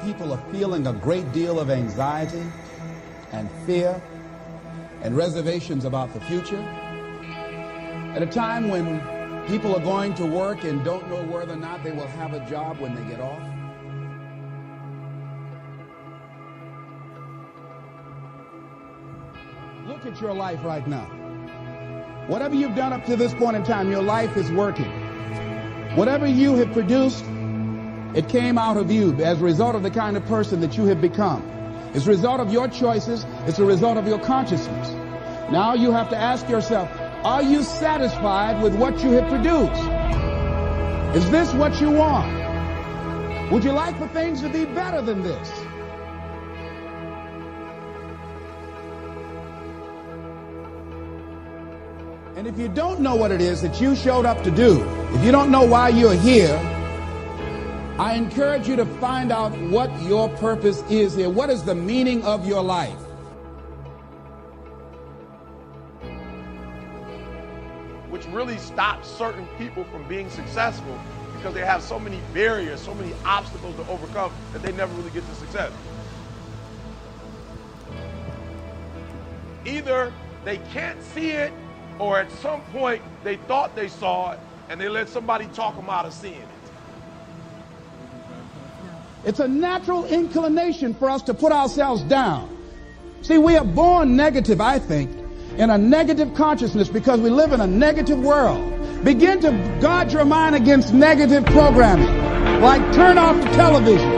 people are feeling a great deal of anxiety and fear and reservations about the future. At a time when people are going to work and don't know whether or not they will have a job when they get off. Look at your life right now. Whatever you've done up to this point in time, your life is working. Whatever you have produced, it came out of you as a result of the kind of person that you have become. It's a result of your choices. It's a result of your consciousness. Now you have to ask yourself, are you satisfied with what you have produced? Is this what you want? Would you like for things to be better than this? And if you don't know what it is that you showed up to do, if you don't know why you're here, I encourage you to find out what your purpose is here. What is the meaning of your life? Which really stops certain people from being successful because they have so many barriers, so many obstacles to overcome that they never really get to success. Either they can't see it or at some point they thought they saw it and they let somebody talk them out of seeing it. It's a natural inclination for us to put ourselves down. See, we are born negative, I think, in a negative consciousness because we live in a negative world. Begin to guard your mind against negative programming. Like turn off the television.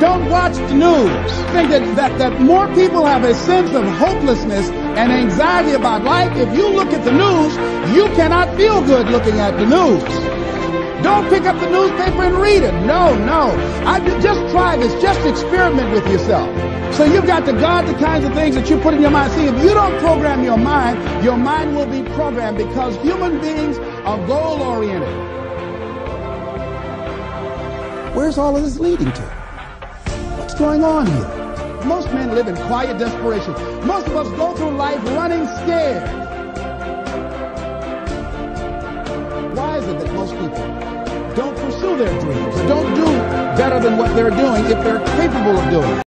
Don't watch the news. Think that, that, that more people have a sense of hopelessness and anxiety about life. If you look at the news, you cannot feel good looking at the news. Don't pick up the newspaper and read it. No, no. I just try this. Just experiment with yourself. So you've got to guard the kinds of things that you put in your mind. See, if you don't program your mind, your mind will be programmed because human beings are goal oriented. Where's all of this leading to? What's going on here? Most men live in quiet desperation. Most of us go through life running scared. Why is it that most people better than what they're doing if they're capable of doing it.